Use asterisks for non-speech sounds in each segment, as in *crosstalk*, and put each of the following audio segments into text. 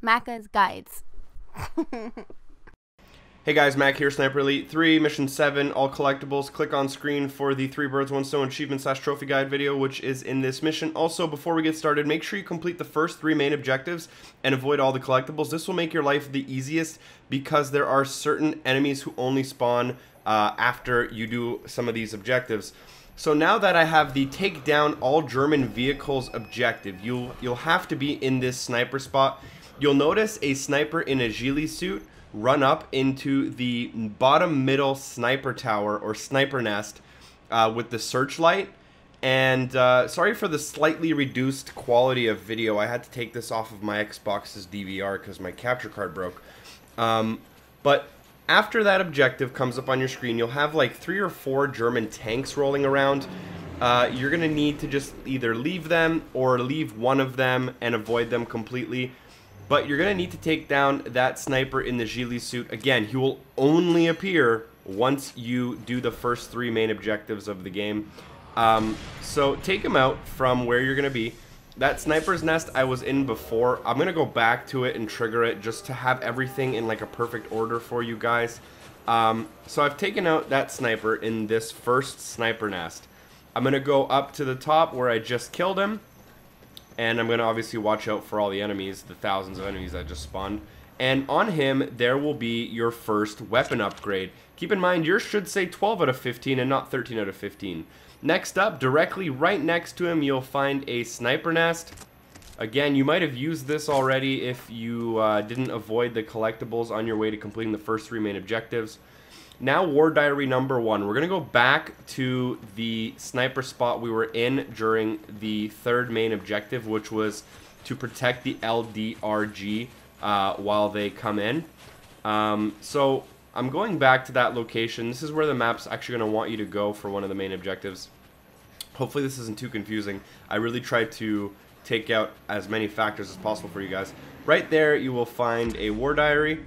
Maka's guides. *laughs* Hey guys, Mac here, Sniper Elite 3, Mission 7, all collectibles. Click on screen for the 3 birds, 1 stone achievement slash trophy guide video, which is in this mission. Also, before we get started, make sure you complete the first 3 main objectives and avoid all the collectibles. This will make your life the easiest because there are certain enemies who only spawn uh, after you do some of these objectives. So now that I have the take down all German vehicles objective, you'll, you'll have to be in this sniper spot. You'll notice a sniper in a ghillie suit run up into the bottom middle sniper tower or sniper nest uh, with the searchlight. And uh, sorry for the slightly reduced quality of video. I had to take this off of my Xbox's DVR because my capture card broke. Um, but after that objective comes up on your screen, you'll have like three or four German tanks rolling around. Uh, you're going to need to just either leave them or leave one of them and avoid them completely. But you're going to need to take down that sniper in the ghillie suit. Again, he will only appear once you do the first three main objectives of the game. Um, so take him out from where you're going to be. That sniper's nest I was in before, I'm going to go back to it and trigger it just to have everything in like a perfect order for you guys. Um, so I've taken out that sniper in this first sniper nest. I'm going to go up to the top where I just killed him. And I'm going to obviously watch out for all the enemies, the thousands of enemies that just spawned. And on him, there will be your first weapon upgrade. Keep in mind, yours should say 12 out of 15 and not 13 out of 15. Next up, directly right next to him, you'll find a sniper nest. Again, you might have used this already if you uh, didn't avoid the collectibles on your way to completing the first three main objectives. Now, War Diary number one. We're going to go back to the sniper spot we were in during the third main objective, which was to protect the LRDG uh, while they come in. Um, so, I'm going back to that location. This is where the map's actually going to want you to go for one of the main objectives. Hopefully this isn't too confusing. I really tried to take out as many factors as possible for you guys. Right there, you will find a War Diary.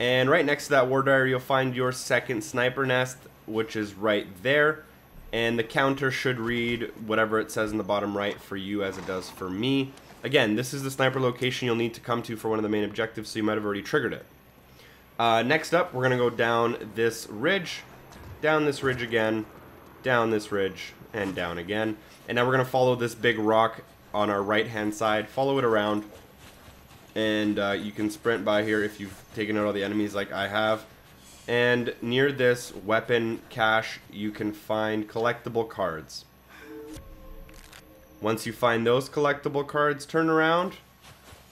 And right next to that war diary, you'll find your second sniper nest, which is right there. And the counter should read whatever it says in the bottom right for you as it does for me. Again, this is the sniper location you'll need to come to for one of the main objectives, so you might have already triggered it. Uh, next up, we're going to go down this ridge, down this ridge again, down this ridge, and down again. And now we're going to follow this big rock on our right-hand side, follow it around, and uh, you can sprint by here if you've taken out all the enemies like I have. And near this weapon cache, you can find collectible cards. Once you find those collectible cards, turn around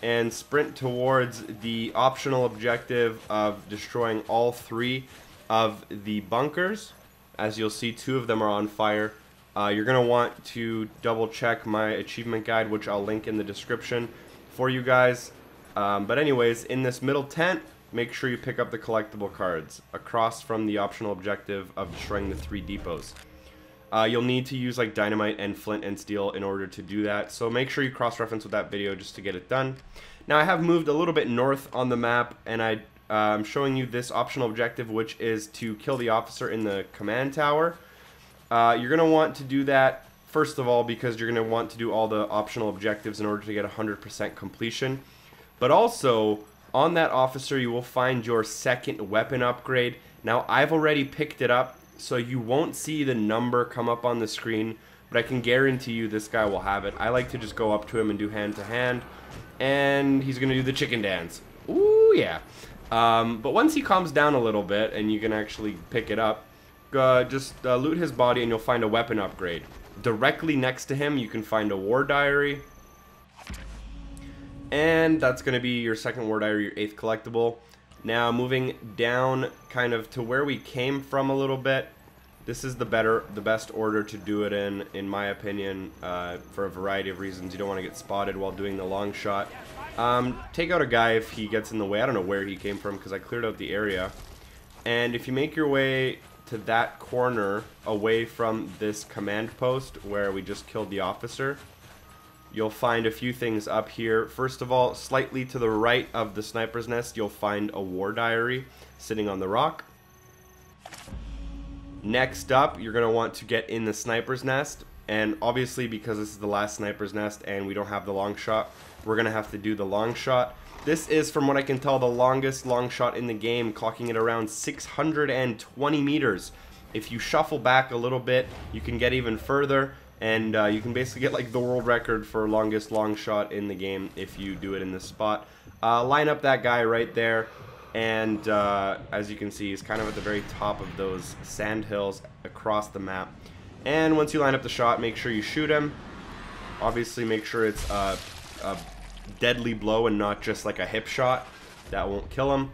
and sprint towards the optional objective of destroying all three of the bunkers. As you'll see, two of them are on fire. Uh, you're going to want to double check my achievement guide, which I'll link in the description for you guys. Um, but anyways, in this middle tent, make sure you pick up the collectible cards across from the optional objective of destroying the three depots. Uh, you'll need to use like dynamite and flint and steel in order to do that, so make sure you cross-reference with that video just to get it done. Now I have moved a little bit north on the map, and I, uh, I'm showing you this optional objective, which is to kill the officer in the command tower. Uh, you're going to want to do that, first of all, because you're going to want to do all the optional objectives in order to get 100% completion. But also, on that officer, you will find your second weapon upgrade. Now, I've already picked it up, so you won't see the number come up on the screen, but I can guarantee you this guy will have it. I like to just go up to him and do hand-to-hand, -hand, and he's going to do the chicken dance. Ooh, yeah. Um, but once he calms down a little bit, and you can actually pick it up, uh, just uh, loot his body and you'll find a weapon upgrade. Directly next to him, you can find a war diary, and that's going to be your second war diary, your eighth collectible. Now moving down kind of to where we came from a little bit. This is the better, the best order to do it in, in my opinion, uh, for a variety of reasons. You don't want to get spotted while doing the long shot. Um, take out a guy if he gets in the way. I don't know where he came from because I cleared out the area. And if you make your way to that corner away from this command post where we just killed the officer, you'll find a few things up here. First of all, slightly to the right of the sniper's nest, you'll find a war diary sitting on the rock. Next up, you're going to want to get in the sniper's nest. And obviously, because this is the last sniper's nest and we don't have the long shot, we're going to have to do the long shot. This is, from what I can tell, the longest long shot in the game, clocking it around 620 meters. If you shuffle back a little bit, you can get even further, and uh, you can basically get like the world record for longest long shot in the game if you do it in this spot. Uh, line up that guy right there, and uh, as you can see, he's kind of at the very top of those sand hills across the map. And once you line up the shot, make sure you shoot him. Obviously, make sure it's a, a deadly blow and not just like a hip shot. That won't kill him.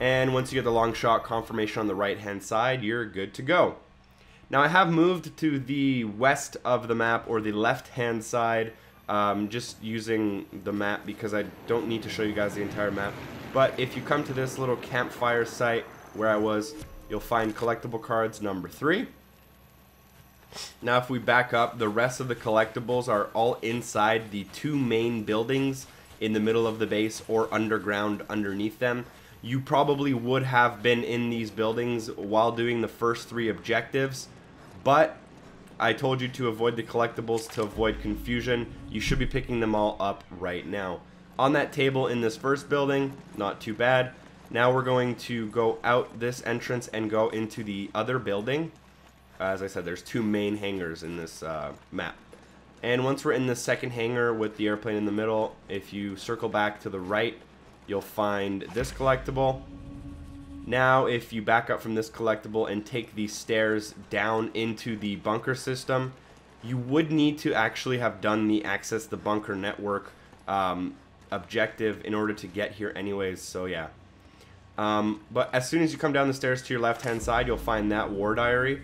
And once you get the long shot confirmation on the right hand side, you're good to go. Now I have moved to the west of the map or the left hand side um, just using the map because I don't need to show you guys the entire map. But if you come to this little campfire site where I was, you'll find collectible cards number three. Now if we back up, the rest of the collectibles are all inside the two main buildings in the middle of the base or underground underneath them. You probably would have been in these buildings while doing the first three objectives, but I told you to avoid the collectibles to avoid confusion. You should be picking them all up right now. On that table in this first building, not too bad. Now we're going to go out this entrance and go into the other building as I said, there's two main hangars in this uh, map. And once we're in the second hangar with the airplane in the middle, if you circle back to the right, you'll find this collectible. Now, if you back up from this collectible and take these stairs down into the bunker system, you would need to actually have done the access the bunker network um, objective in order to get here anyways, so yeah. Um, but as soon as you come down the stairs to your left-hand side, you'll find that war diary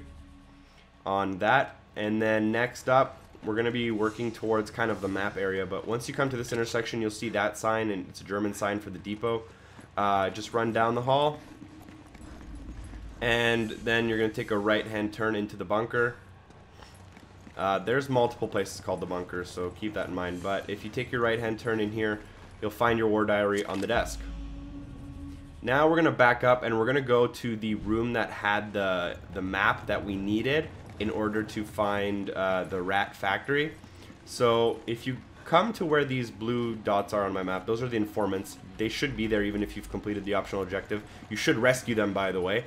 on that. And then next up, we're going to be working towards kind of the map area. But once you come to this intersection, you'll see that sign, and it's a German sign for the depot. Uh, just run down the hall. And then you're going to take a right-hand turn into the bunker. Uh, there's multiple places called the bunker, so keep that in mind. But if you take your right-hand turn in here, you'll find your war diary on the desk. Now we're going to back up and we're going to go to the room that had the, the map that we needed in order to find uh, the rat factory. So if you come to where these blue dots are on my map, those are the informants. They should be there even if you've completed the optional objective. You should rescue them, by the way.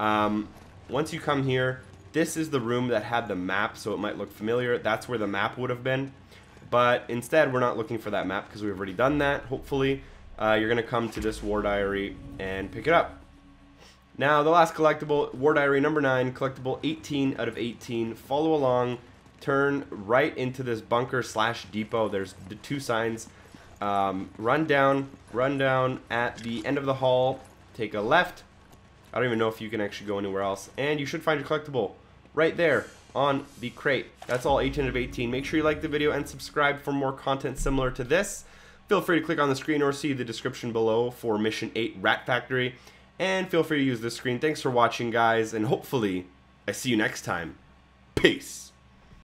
Um, once you come here, this is the room that had the map, so it might look familiar. That's where the map would have been. But instead, we're not looking for that map because we've already done that, hopefully. Uh, you're going to come to this war diary and pick it up. Now, the last collectible, War Diary number 9, collectible 18 out of 18. Follow along, turn right into this bunker slash depot. There's the two signs. Um, run down, run down at the end of the hall, take a left. I don't even know if you can actually go anywhere else. And you should find your collectible right there on the crate. That's all 18 of 18. Make sure you like the video and subscribe for more content similar to this. Feel free to click on the screen or see the description below for Mission 8 Rat Factory. And feel free to use this screen. Thanks for watching, guys, and hopefully I see you next time. Peace.